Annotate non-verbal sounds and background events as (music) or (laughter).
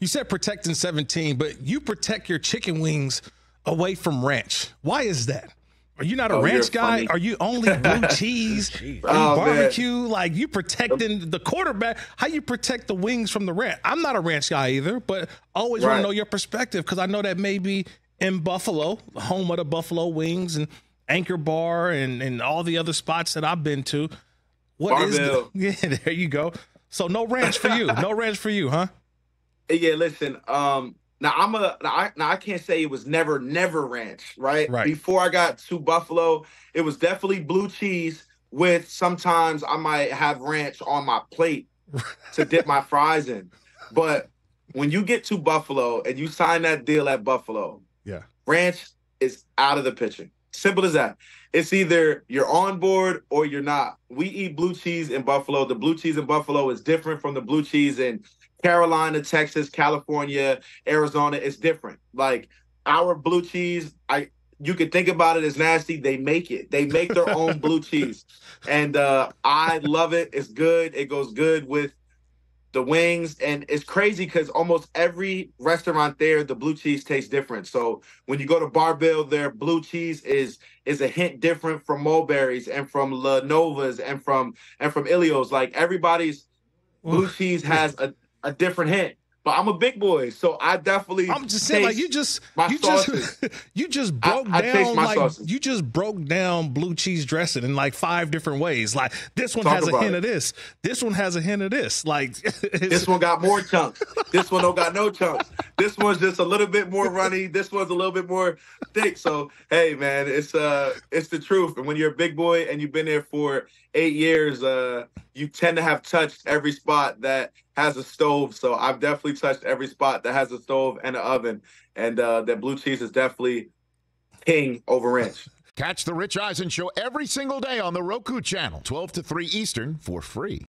You said protecting 17, but you protect your chicken wings away from ranch. Why is that? Are you not a Oh, ranch guy? funny. Are you only (laughs) blue cheese and Oh, man. barbecue? Like you protecting the quarterback? How you protect the wings from the ranch? I'm not a ranch guy either, but always want to know your perspective because I know that maybe in Buffalo, home of the Buffalo Wings and Anchor Bar and and all the other spots that I've been to. What is the, (laughs) yeah? There you go. So no ranch for you. (laughs) No ranch for you, huh? Yeah, listen. Um, now I'm a now I, now I can't say it was never never ranch, right? Right. Before I got to Buffalo, it was definitely blue cheese with sometimes I might have ranch on my plate to dip my (laughs) fries in. But when you get to Buffalo and you sign that deal at Buffalo, Yeah. ranch is out of the picture. Simple as that. It's either you're on board or you're not. We eat blue cheese in Buffalo. The blue cheese in Buffalo is different from the blue cheese in Carolina, Texas, California, Arizona. It's different. Like our blue cheese, I you could think about it as nasty. They make it. They make their own (laughs) blue cheese. And uh I love it. It's good. It goes good with the wings and it's crazy because almost every restaurant there the blue cheese tastes different so when you go to Bar-Bill their blue cheese is is a hint different from mulberries and from La Nova's and from and from ilios like everybody's blue cheese has a, a different hint but i'm a big boy so i definitely I'm just saying, like you just my you sauces. just (laughs) you just broke I down like sauces. you just broke down blue cheese dressing in like five different ways. Like this one Talk has a hint it. of this. This one has a hint of this. Like (laughs) This one got more chunks. This one don't got no chunks. This one's just a little bit more runny. This one's a little bit more thick. So hey man, it's uh it's the truth. And when you're a big boy and you've been there for eight years, uh you tend to have touched every spot that has a stove. So I've definitely touched every spot that has a stove and an oven. And uh that blue cheese is definitely king over ranch. Catch the Rich Eisen Show every single day on the Roku channel, 12 to 3 Eastern, for free.